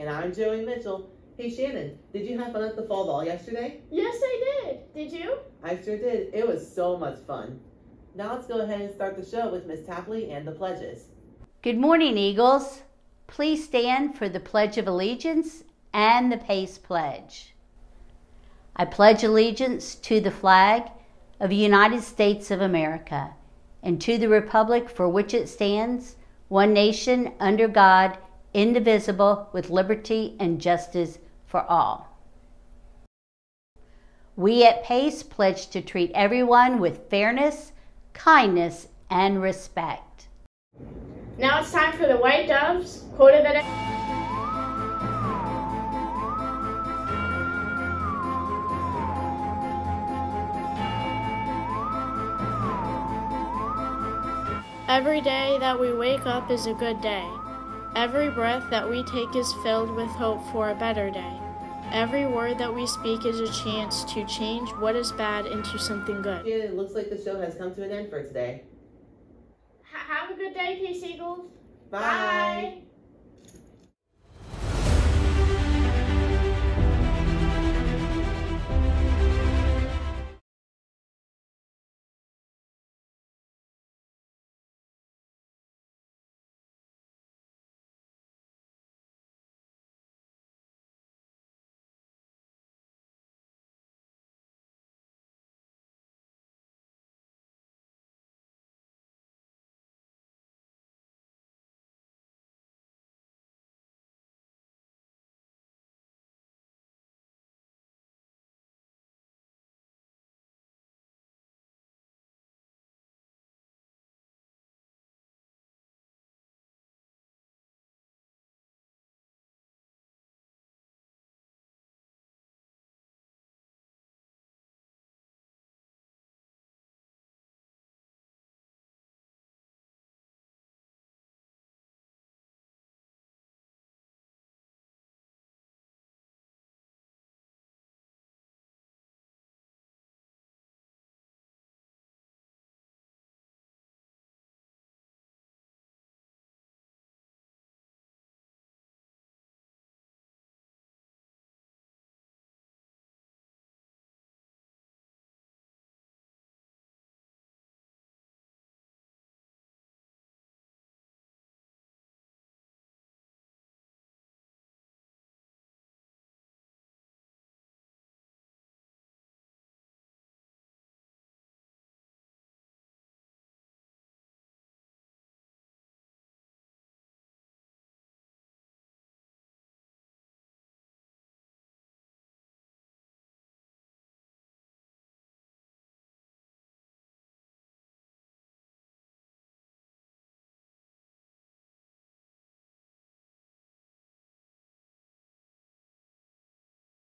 And I'm Joey Mitchell. Hey Shannon, did you have fun at the fall ball yesterday? Yes, I did. Did you? I sure did. It was so much fun. Now let's go ahead and start the show with Miss Tapley and the pledges. Good morning, Eagles. Please stand for the Pledge of Allegiance and the Pace Pledge. I pledge allegiance to the flag of the United States of America and to the republic for which it stands, one nation under God, indivisible, with liberty and justice for all. We at PACE pledge to treat everyone with fairness, kindness, and respect. Now it's time for the White Doves quote of the day. Every day that we wake up is a good day. Every breath that we take is filled with hope for a better day. Every word that we speak is a chance to change what is bad into something good. Shannon, it looks like the show has come to an end for today. H- have a good day, Pace Eagles. Bye. Bye.